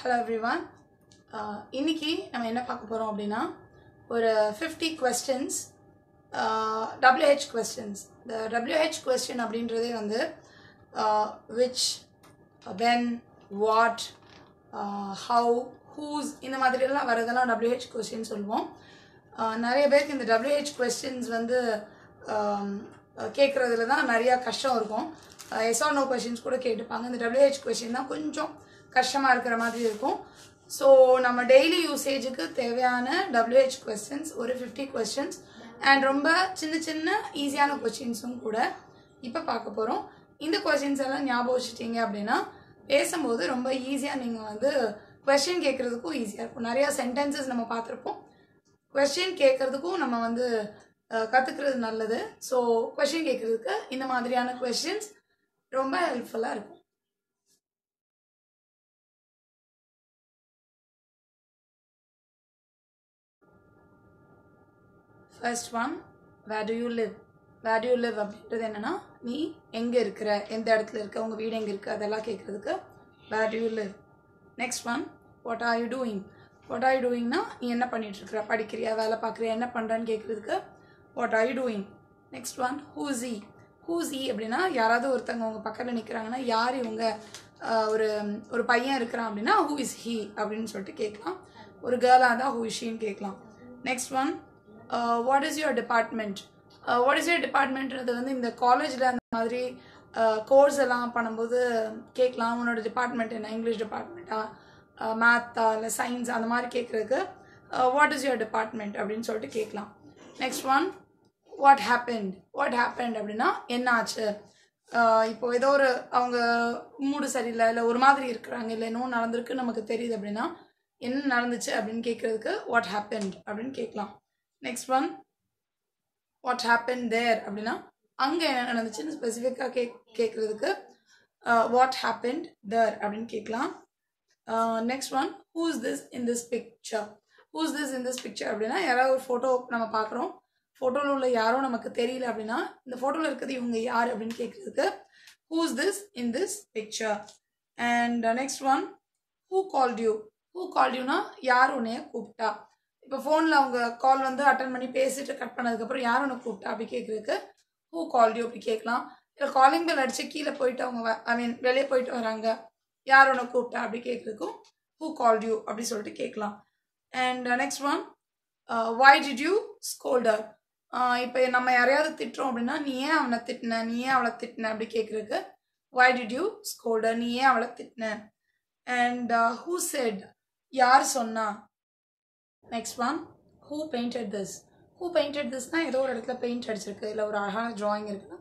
Hello everyone uh, இன்னைக்கு நம்ம என்ன பார்க்க போகிறோம் அப்படின்னா ஒரு fifty questions W H questions இந்த டபிள்யூஹெச் கொஸ்டின் அப்படின்றதே வந்து which when what how whose இந்த மாதிரியெல்லாம் வரதெல்லாம் டபிள்யூஹெச் கொஸ்டின் சொல்லுவோம். Uh, நிறைய பேருக்கு இந்த டபிள்யூஹெச் கொஸ்டின்ஸ் வந்து um, கேட்குறதுல தான் நிறையா கஷ்டம் இருக்கும். எஸ் ஆர் நோ கொஷின்ஸ் கூட கேட்டுப்பாங்க. இந்த டபிள்யூஹெச் கொஷின் தான் கொஞ்சம் கஷ்டமாக இருக்கிற மாதிரி இருக்கும். ஸோ நம்ம டெய்லி யூசேஜுக்கு தேவையான டபிள்யூஹெச் கொஸ்டின்ஸ் ஒரு ஃபிஃப்டி கொஸ்டின்ஸ் அண்ட் ரொம்ப சின்ன சின்ன ஈஸியான கொஸ்டின்ஸும் கூட இப்போ பார்க்க போகிறோம் இந்த கொஸ்டின்ஸ் எல்லாம் ஞாபகம் வச்சுட்டீங்க அப்படின்னா பேசும்போது ரொம்ப ஈஸியாக நீங்கள் வந்து கொஸ்டின் கேட்குறதுக்கும் ஈஸியாக இருக்கும். நிறையா சென்டென்சஸ் நம்ம பார்த்துருப்போம். கொஸ்டின் கேட்குறதுக்கும் நம்ம வந்து கற்றுக்கிறது நல்லது. ஸோ கொஷின் கேட்குறதுக்கு இந்த மாதிரியான கொஷின்ஸ் ரொம்ப ஹெல்ப்ஃபுல்லாக இருக்கும். First one where do you live where do you live அப்படின்றது என்னென்னா நீ எங்கே இருக்கிற எந்த இடத்துல இருக்க உங்கள் வீடு எங்கே இருக்குது அதெல்லாம் கேட்குறதுக்கு where do you live next one what are you doing what are you டூயிங்னா நீ என்ன பண்ணிட்டு இருக்கிற படிக்கிறியா வேலை பார்க்குறியா என்ன பண்ணுறேன்னு கேட்குறதுக்கு what are you doing next one who's he who's he அப்படின்னா யாராவது ஒருத்தவங்க உங்கள் பக்கத்தில் நிற்கிறாங்கன்னா யார் இவங்க ஒரு ஒரு பையன் இருக்கிறான் அப்படின்னா ஹூ இஸ் ஹீ அப்படின்னு சொல்லிட்டு கேட்கலாம். ஒரு கேர்ளாக இருந்தால் ஹூ இஸ் ஷீன்னு கேட்கலாம். Next one what is your department what is your டிபார்ட்மெண்ட்ன்றது வந்து இந்த காலேஜில் அந்த மாதிரி uh, கோர்ஸ் எல்லாம் பண்ணும்போது கேட்கலாம். உன்னோட டிபார்ட்மெண்ட் என்ன? இங்கிலீஷ் டிபார்ட்மெண்ட்டா மேத்தா இல்லை சயின்ஸ் அந்த மாதிரி கேட்குறதுக்கு வாட் இஸ் யுவர் டிபார்ட்மெண்ட் அப்படின்னு சொல்லிட்டு கேட்கலாம். Next one what happened what happened அப்படின்னா என்ன ஆச்சு uh, இப்போ ஏதோ ஒரு அவங்க மூடு சரியில்லை இல்லை ஒரு மாதிரி இருக்கிறாங்க இல்லை இன்னும் நடந்திருக்கு நமக்கு தெரியுது அப்படின்னா என்ன நடந்துச்சு அப்படின்னு கேட்குறதுக்கு வாட் ஹேப்பன்ட் அப்படின்னு கேட்கலாம். Next one what happen there அப்படின்னா அங்கே என்ன நடந்துச்சுன்னு ஸ்பெசிஃபிக்காக கே கேட்குறதுக்கு வாட் ஹேப்பன்ட் தேர் அப்படின்னு கேட்கலாம். Next one who's this in this picture who's this in this picture அப்படின்னா யாராவது ஒரு ஃபோட்டோ நம்ம பார்க்குறோம். ஃபோட்டோவில் உள்ள யாரோ நமக்கு தெரியல அப்படின்னா இந்த ஃபோட்டோவில் இருக்கிறது இவங்க யார் அப்படின்னு கேட்குறதுக்கு who's this in this picture and next one who called you who called யூனா யார் உன்னைய கூப்பிட்டா? இப்போ ஃபோனில் அவங்க கால் வந்து அட்டன் பண்ணி பேசிட்டு கட் பண்ணதுக்கப்புறம் யார் உனக்கு கூப்பிட்டா? அப்படி கேட்குறதுக்கு ஹூ கால் யூ அப்படி கேட்கலாம் இல்லை காலிங் பெல் அடிச்சு கீழே போயிட்டு அவங்க ஐ மீன் வெளியே போயிட்டு வராங்க. யார் உனக்கு கூப்பிட்டா? அப்படி கேட்குறதுக்கும் ஹூ கால் யூ அப்படி சொல்லிட்டு கேட்கலாம் and next one why did you scold her இப்போ நம்ம யாரையாவது திட்டுறோம் அப்படின்னா நீ ஏன் அவனை திட்டின? நீ ஏன் அவளை திட்டின? அப்படி கேட்குறதுக்கு வாய் டிட் யூ ஸ்கோல்டர் நீ ஏன் அவளை திட்டின? அண்ட் ஹூ செட் யார் சொன்னா? Next one who painted this who painted திஸ்னால் ஏதோ ஒரு இடத்துல பெயிண்ட் அடிச்சிருக்கு. இல்லை ஒரு அழகான ட்ராயிங் இருக்குன்னா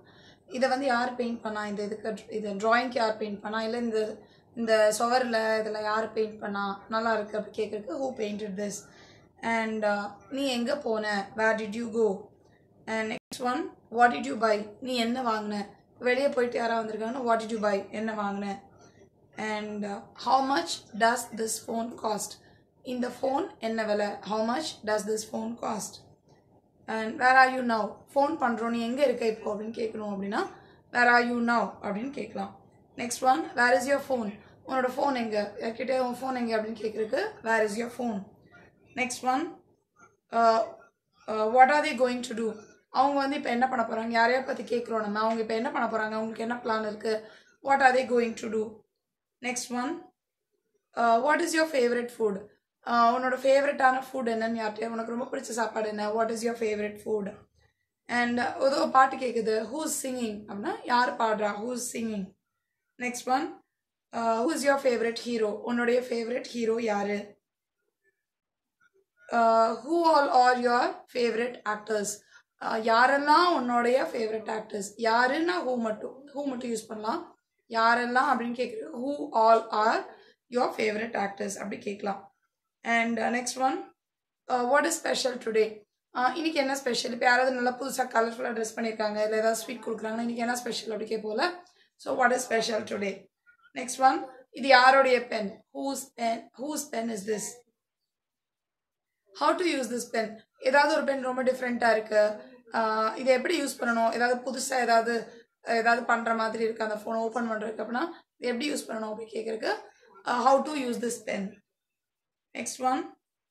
இதை வந்து யார் பெயிண்ட் பண்ணா? இந்த இதுக்கு இது ட்ராயிங்க்கு யார் பெயிண்ட் பண்ணா? இல்லை இந்த இந்த சுவரில் இதில் யார் பெயிண்ட் பண்ணா? நல்லா இருக்கு அப்படி கேட்குறதுக்கு ஹூ பெயிண்டட் திஸ் அண்ட் நீ எங்கே போன? Where did you go and next one what did you buy நீ என்ன வாங்கின? வெளியே போயிட்டு யாராவது வந்திருக்காங்கன்னா வாட் டிட் யூ பை என்ன வாங்கின? And how much does this phone cost இந்த ஃபோன் என்ன விலை? How much does this phone cost and where are you now phone பண்ணுறோம் நீ எங்கே இருக்க இப்போ அப்படின்னு கேட்கணும் அப்படின்னா வேர் ஆர் யூ நவ் அப்படின்னு கேட்கலாம். Next one where is your phone உன்னோட ஃபோன் எங்கே? யார்கிட்டே? உன் ஃபோன் எங்கே? அப்படின்னு கேட்குறக்கு where is your phone next one what are they going to do அவங்க வந்து இப்போ என்ன பண்ண போகிறாங்க யாரையா பற்றி கேட்குறோம் நம்ம? அவங்க இப்போ என்ன பண்ண போகிறாங்க அவங்களுக்கு என்ன பிளான் இருக்குது what are they going to do next one what is your favourite food உன்னோட ஃபேவரட்டான ஃபுட் என்னன்னு யார்கிட்ட உனக்கு ரொம்ப பிடிச்ச சாப்பாடு என்ன? What is your favourite food and ஏதோ பாட்டு கேட்குது ஹூஸ் சிங்கிங் அப்படின்னா யார் பாடுறா? Who's singing next one who's your favourite hero உன்னுடைய ஃபேவரட் ஹீரோ யாரு? Who all are your favourite actors யாரெல்லாம் உன்னுடைய ஃபேவரட் ஆக்டர்ஸ் யாருன்னா ஹூ மட்டும் ஹூ மட்டும் யூஸ் பண்ணலாம். யாரெல்லாம் அப்படின்னு கேட்குறது who all are your favourite actors அப்படி கேட்கலாம். And next one what is special today இன்னைக்கு என்ன ஸ்பெஷல் இப்போ யாராவது நல்லா புதுசாக கலர்ஃபுல்லாக ட்ரெஸ் பண்ணியிருக்காங்க இல்லை ஏதாவது ஸ்வீட் கொடுக்குறாங்கன்னா இன்னைக்கு என்ன ஸ்பெஷல் அப்படி கேட்போல so what is special today next one இது யாருடைய pen whose pen whose pen is this how to use this pen ஏதாவது ஒரு பென் ரொம்ப டிஃப்ரெண்ட்டாக இருக்குது இதை எப்படி யூஸ் பண்ணணும்? ஏதாவது புதுசாக ஏதாவது ஏதாவது பண்ணுற மாதிரி இருக்குது அந்த ஃபோனை ஓப்பன் பண்ணுறதுக்கு அப்படின்னா எப்படி யூஸ் பண்ணணும் அப்படி கேட்குறக்கு how to use this pen next one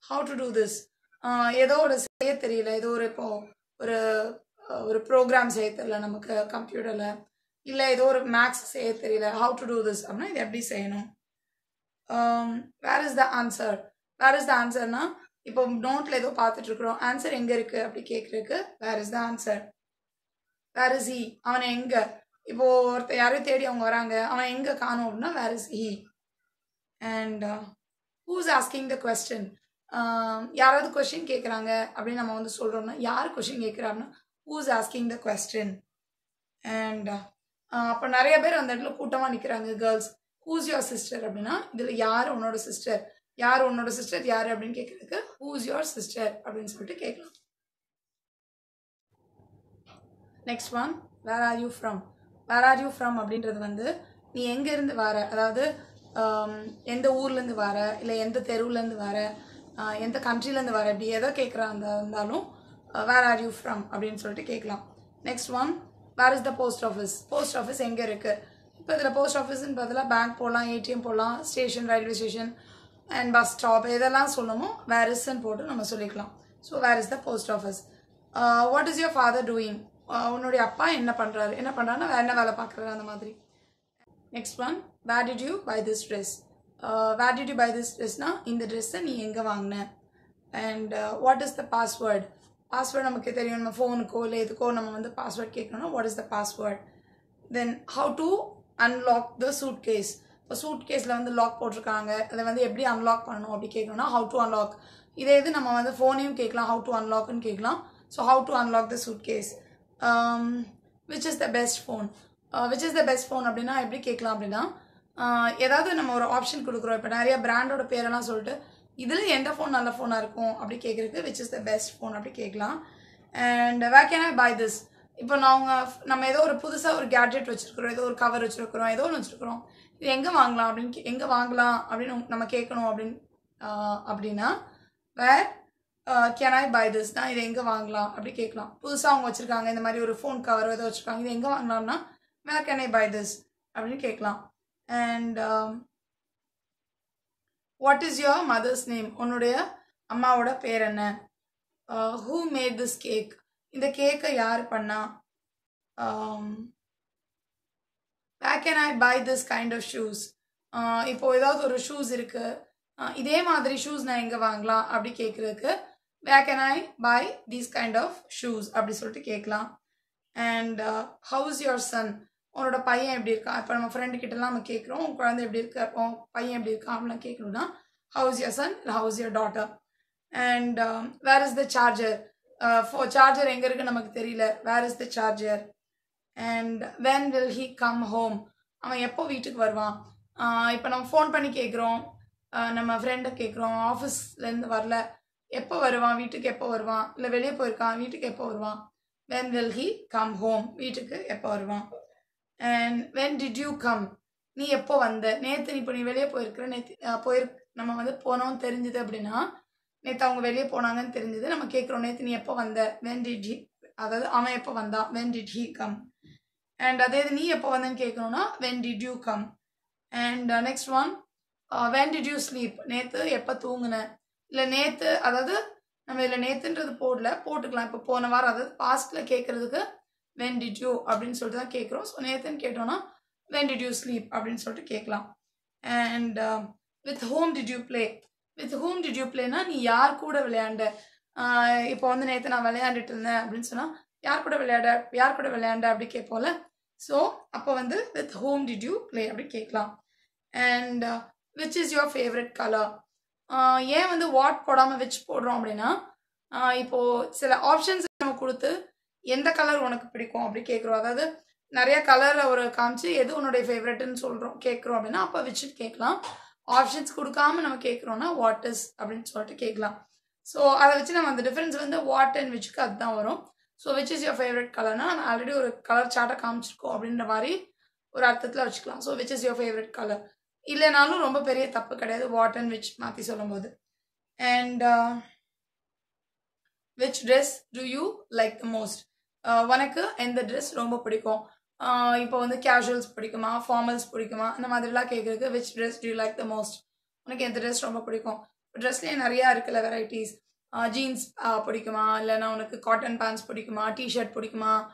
how to do this ஏதோ ஒரு செய்ய தெரியல. ஏதோ ஒரு இப்போ ஒரு ஒரு ப்ரோக்ராம் செய்ய தெரியல நமக்கு கம்ப்யூட்டரில் இல்லை ஏதோ ஒரு மேக்ஸ் செய்ய தெரியல. ஹவு டு டூ திஸ் அப்படின்னா இது எப்படி செய்யணும்? Where is the answer where is the ஆன்சர்னா இப்போ நோட்டில் ஏதோ பார்த்துட்டு இருக்கிறோம். ஆன்சர் எங்கே இருக்குது அப்படி கேட்குறதுக்கு where is the answer where is he அவனை எங்கே? இப்போது ஒருத்தர் யாரையும் தேடி அவங்க வராங்க. அவன் எங்கே காணும் அப்படின்னா where is he and who's asking the question யாராவது கொஷின் கேட்குறாங்க அப்படின்னு நம்ம வந்து சொல்கிறோம்னா யார் question கேட்குறாருன்னா who's asking the question and அப்போ நிறைய பேர் அந்த இடத்துல கூட்டமாக நிற்கிறாங்க கேர்ள்ஸ் ஹூஸ் யுவர் சிஸ்டர் அப்படின்னா இதில் யார் உன்னோட சிஸ்டர் யார் உன்னோட சிஸ்டர் யார் அப்படின்னு கேட்குறதுக்கு ஹூஸ் யுவர் சிஸ்டர் அப்படின்னு சொல்லிட்டு கேட்கலாம் next one where are you from where are you from அப்படின்றது வந்து நீ எங்கேருந்து வர? அதாவது எந்த ஊர்லேருந்து வர இல்லை எந்த தெருவுலேருந்து வர எந்த கண்ட்ரிலேருந்து வர இப்படி எதோ கேட்குறா இருந்தாலும் வேர் ஆர் யூ ஃப்ரம் அப்படின்னு சொல்லிட்டு கேட்கலாம் next one where is the post office post office எங்கே இருக்குது இப்போ இதில் போஸ்ட் ஆஃபீஸ்னு பதிலாக பேங்க் போடலாம் ஏடிஎம் போடலாம் station railway station and bus stop இதெல்லாம் சொல்லணுமோ வேர் இஸ்ன்னு போட்டு நம்ம சொல்லிக்கலாம். So where is the post office what is your father doing உன்னுடைய அப்பா என்ன பண்ணுறாரு என்ன பண்ணுறாருன்னா வேறு என்ன வேலை பார்க்குறாரு அந்த மாதிரி. Next one where did you buy this dress where did you buy this ட்ரெஸ்னா இந்த ட்ரெஸ்ஸை நீ எங்கே வாங்கின? And what is the password password நமக்கு தெரியும். நம்ம ஃபோனுக்கோ இல்லை எதுக்கோ நம்ம வந்து பாஸ்வேர்ட் கேட்கணும்னா what is the password then how to unlock the suitcase இப்போ சூட் கேஸில் வந்து லாக் போட்டிருக்காங்க. அதை வந்து எப்படி அன்லாக் பண்ணணும் அப்படி கேட்கணும்னா ஹவு டு அன்லாக் இதே இது நம்ம வந்து ஃபோனையும் கேட்கலாம். ஹவு டு அன்லாக்னு கேட்கலாம். So how to unlock the suitcase which is the best phone which is the best phone அப்படின்னா எப்படி கேட்கலாம் அப்படின்னா uh, ஏதாவது நம்ம ஒரு ஆப்ஷன் கொடுக்குறோம். இப்போ நிறைய பிராண்டோட பேரெல்லாம் சொல்லிட்டு இதில் எந்த ஃபோன் நல்ல ஃபோனாக இருக்கும்? அப்படி கேட்குறதுக்கு which is the best phone அப்படி கேட்கலாம். And where can I buy this இப்போ நாங்கள் நம்ம ஏதோ ஒரு புதுசாக ஒரு கேட்ஜெட் வச்சுருக்குறோம் ஏதோ ஒரு கவர் வச்சுருக்குறோம் ஏதோ ஒன்று வச்சுருக்குறோம். இது எங்கே வாங்கலாம் அப்படின்னு கே- எங்கே வாங்கலாம் அப்படின்னு நம்ம கேட்கணும் அப்படின்னு uh, அப்படின்னா where can I buy this தான் இது எங்கே வாங்கலாம்? அப்படி கேட்கலாம். புதுசாக அவங்க வச்சுருக்காங்க இந்த மாதிரி ஒரு ஃபோன் கவர் ஏதோ வச்சுருக்காங்க இது எங்கே வாங்கலாம்னா where can I buy this அப்படின்னு கேட்கலாம். And what is your mother's name உன்னுடைய அம்மாவோட பேர் என்ன? ஹூ மேட் திஸ் கேக் இந்த கேக்கை யார் பண்ணா? Where can I buy this kind of shoes இப்போ ஏதாவது ஒரு ஷூஸ் இருக்கு. Uh, இதே மாதிரி ஷூஸ் நான் எங்கே வாங்கலாம்? அப்படி கேட்குறதுக்கு where can I buy these kind of shoes அப்படி சொல்லிட்டு கேட்கலாம். அண்ட் ஹவுஸ் யுவர் சன் உன்னோட பையன் எப்படி இருக்கான் இப்போ நம்ம ஃப்ரெண்டு கிட்டலாம் நம்ம கேட்குறோம் உன் குழந்தை எப்படி இருக்கா? உன் பையன் எப்படி இருக்கான் அப்படிலாம் கேட்கணும்னா how's your son how's your daughter and where is the charger ஃபோ சார்ஜர் எங்கே இருக்குன்னு நமக்கு தெரியல. Where is the charger and when will he come home அவன் எப்போ வீட்டுக்கு வருவான்? இப்போ நம்ம ஃபோன் பண்ணி கேட்குறோம் நம்ம ஃப்ரெண்டை கேட்குறோம் ஆஃபீஸ்லேருந்து வரல. எப்போ வருவான்? வீட்டுக்கு எப்போ வருவான்? இல்லை வெளியே போயிருக்கான்? வீட்டுக்கு எப்போ வருவான்? When will he come home வீட்டுக்கு எப்போ வருவான்? And when did you come நீ எப்போ வந்த? நேற்று நீ இப்போ நீ வெளியே போயிருக்கிற? நேற்று போயிரு நம்ம வந்து போனோம்னு தெரிஞ்சுது அப்படின்னா நேற்று அவங்க வெளியே போனாங்கன்னு தெரிஞ்சது. நம்ம கேட்குறோம் நேற்று நீ எப்போ வந்த? வென் டிட் ஹி அதாவது அவன் எப்போ வந்தான் when did he come and அதே இது நீ எப்போ வந்தேன்னு கேட்கணும்னா when did you come and next one when did you sleep நேற்று எப்போ தூங்கினேன் இல்லை நேற்று அதாவது நம்ம இதில் நேற்றுன்றது போடல போட்டுக்கலாம். இப்போ போன வாரம் அதாவது பாஸ்ட்டில் கேட்குறதுக்கு வென் டிட் யூ அப்படின்னு சொல்லிட்டு தான் கேட்குறோம். ஸோ நேற்றுன்னு கேட்டோன்னா வென் டிட் யூ ஸ்லீப் அப்படின்னு சொல்லிட்டு கேட்கலாம். And with whom did you play with whom did you பிளேனா நீ யார் கூட விளையாண்ட? இப்போ வந்து நேற்று நான் விளையாண்டுட்டு இருந்தேன் அப்படின்னு சொன்னால் யார் கூட விளையாட யார் கூட விளையாண்ட அப்படி கேட்போம்ல. ஸோ அப்போ வந்து with whom did you play அப்படி கேட்கலாம். And which is your favourite colour ஏன் வந்து வாட் போடாமல் விச் போடுறோம் அப்படின்னா இப்போது சில ஆப்ஷன்ஸ் நம்ம கொடுத்து எந்த கலர் உனக்கு பிடிக்கும் அப்படி கேட்குறோம் அதாவது நிறைய கலரில் ஒரு காமிச்சு எது உன்னுடைய ஃபேவரெட்டுன்னு சொல்கிறோம் கேட்குறோம் அப்படின்னா அப்போ விச் கேட்கலாம். ஆப்ஷன்ஸ் கொடுக்காம நம்ம கேட்குறோன்னா வாட் இஸ் அப்படின்னு சொல்லிட்டு கேட்கலாம். ஸோ அதை வச்சு நம்ம அந்த டிஃப்ரென்ஸ் வந்து வாட் அண்ட் விச்சுக்கு அதுதான் வரும். So which is your favourite கலர்னா நம்ம ஆல்ரெடி ஒரு கலர் சார்ட்டை காமிச்சிருக்கோம் அப்படின்ற மாதிரி ஒரு அர்த்தத்தில் வச்சுக்கலாம். So which is your favourite colour இல்லைனாலும் ரொம்ப பெரிய தப்பு கிடையாது. வாட் அண்ட் விச் மாற்றி சொல்லும்போது. And which dress do you like the most உனக்கு எந்த ட்ரெஸ் ரொம்ப பிடிக்கும்? இப்போ வந்து கேஷுவல்ஸ் பிடிக்குமா? ஃபார்மல்ஸ் பிடிக்குமா? இந்த மாதிரிலாம் கேட்குறதுக்கு which dress do like the most உனக்கு எந்த ட்ரெஸ் ரொம்ப பிடிக்கும்? ட்ரெஸ்லேயே நிறையா இருக்குல்ல வெரைட்டிஸ் ஜீன்ஸ் பிடிக்குமா? இல்லைனா உனக்கு காட்டன் பேண்ட்ஸ் பிடிக்குமா? டிஷர்ட் பிடிக்குமா?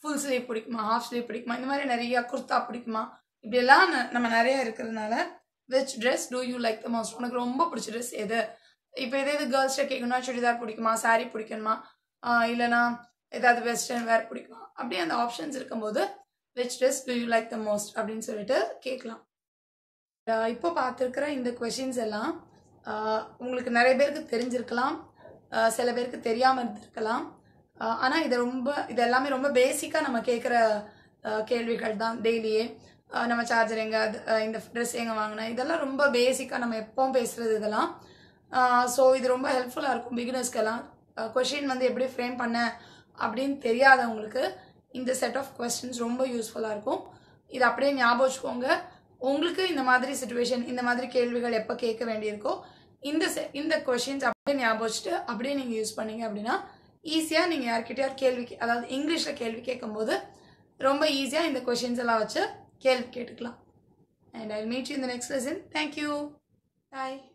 ஃபுல் ஸ்லீவ் பிடிக்குமா? ஹாஃப் ஸ்லீவ் பிடிக்குமா? இந்த மாதிரி நிறையா குர்தா பிடிக்குமா? இப்படியெல்லாம் ந- நம்ம நிறைய இருக்கிறதுனால which dress do you like the most உனக்கு ரொம்ப பிடிச்ச ட்ரெஸ் எது? இப்போ எது இது கேர்ள்ஸ்கிட்ட கேட்கணும்னா சுடிதார் பிடிக்குமா? சாரீ பிடிக்கணுமா? இல்லைனா ஏதாவது வெஸ்டர்ன் வேர் பிடிக்கும். அப்படியே அந்த ஆப்ஷன்ஸ் இருக்கும்போது which dress do you like the most அப்படின்னு சொல்லிட்டு கேட்கலாம். இப்போ பார்த்துருக்குற இந்த கொஷின்ஸ் எல்லாம் உங்களுக்கு நிறைய பேருக்கு தெரிஞ்சிருக்கலாம். சில பேருக்கு தெரியாமல் இருந்திருக்கலாம். ஆனால் இதை ரொம்ப இது எல்லாமே ரொம்ப பேசிக்காக நம்ம கேட்குற கேள்விகள் தான் டெய்லியே நம்ம சார்ஜர் எங்கே அது இந்த ட்ரெஸ் எங்கே வாங்கினேன் இதெல்லாம் ரொம்ப பேசிக்காக நம்ம எப்போவும் பேசுகிறது இதெல்லாம். ஸோ இது ரொம்ப ஹெல்ப்ஃபுல்லாக இருக்கும் பிகினர்ஸ்க்கெல்லாம் கொஷின் வந்து எப்படி ஃப்ரேம் பண்ண அப்படின்னு தெரியாதவங்களுக்கு இந்த செட் ஆஃப் கொஸ்டின்ஸ் ரொம்ப யூஸ்ஃபுல்லாக இருக்கும். இது அப்படியே ஞாபகம் வச்சுக்கோங்க. உங்களுக்கு இந்த மாதிரி சுச்சுவேஷன் இந்த மாதிரி கேள்விகள் எப்போ கேட்க வேண்டியிருக்கோ இந்த செ இந்த கொஷின்ஸ் அப்படியே ஞாபகம் வச்சுட்டு அப்படியே நீங்கள் யூஸ் பண்ணீங்க அப்படின்னா ஈஸியாக நீங்கள் யார்கிட்டயார் கேள்வி கே- அதாவது இங்கிலீஷில் கேள்வி கேட்கும்போது ரொம்ப ஈஸியாக இந்த கொஷின்ஸ் எல்லாம் வச்சு கேள்வி கேட்டுக்கலாம். அண்ட் ஐ மீட் யூ இந்த next lesson thank you bye